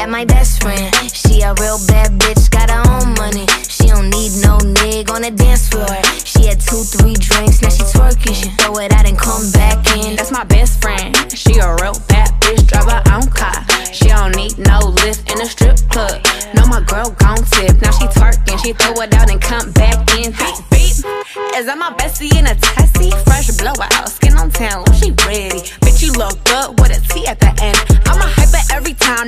that my best friend. She a real bad bitch, got her own money. She don't need no nigga on the dance floor. She had two, three drinks, now she twerking. She throw it out and come back in. That's my best friend. She a real bad bitch, drive her own car. She don't need no Lyft in a strip club. Know my girl gon' tip. Now she twerking, she throw it out and come back in. Beep, beep. Is that my bestie in a Tessie? Fresh blowout.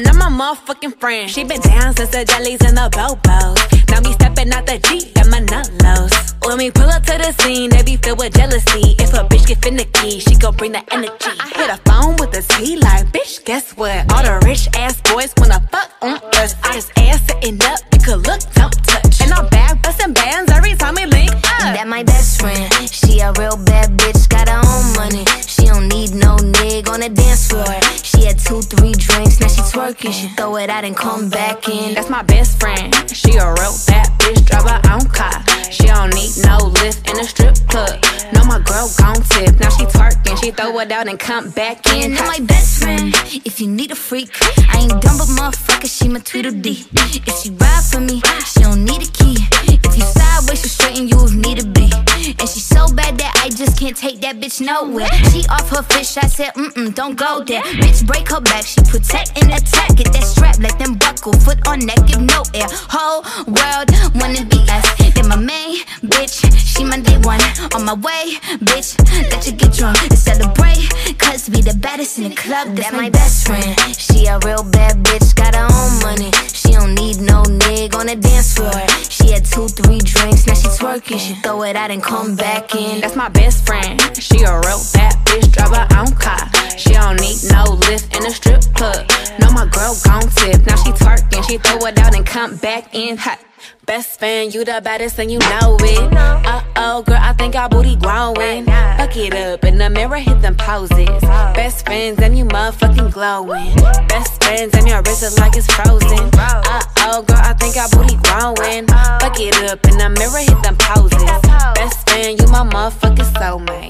My motherfucking friend. She been down since the jellies and the bobos. Now me stepping out the Jeep and my nullos. When we pull up to the scene, they be filled with jealousy. If a bitch get finicky, she gon' bring the energy. I hit a phone with a T like, bitch, guess what? All the rich ass boys wanna fuck on us. I just ass sitting up, you could look, don't touch. And I'm back bands every time we link up. That my best friend. She a real bad bitch, three drinks, now she twerking. She throw it out and come back in. That's my best friend. She a real bad bitch, drive her own car. She don't need no Lyft in a strip club. No, my girl gon' tip. Now she twerking, she throw it out and come back in. And my best friend. If you need a freak, I ain't dumb but motherfucker, she my Tweedledee. If she ride for me, I just can't take that bitch nowhere. She off her fish, I said, mm mm, don't go there. Bitch, break her back, she protect and attack. Get that strap, let them buckle, foot on neck, give no air. Whole world wanna be us. Then my main bitch, she my day one. On my way, bitch, let you get drunk and celebrate. Cause we the baddest in the club, that's my best friend. She a real bad bitch, got her own money. She don't need no nig on the dance floor. Two, three drinks, now she twerking. She throw it out and come back in. That's my best friend. She a real bad bitch, drive her own car. She don't need no Lyft in a strip club. No, my girl gon' tip. Now she twerking, she throw it out and come back in hot. Best friend, you the baddest and you know it. Uh oh, girl, I think our booty growing. Fuck it up in the mirror, hit them poses. Best friends and you motherfucking glowing. Best friends and your wrist is like it's frozen. Uh oh, girl, Think our booty growing. Fuck it up in the mirror, hit them poses. Best friend, you my motherfucking soulmate.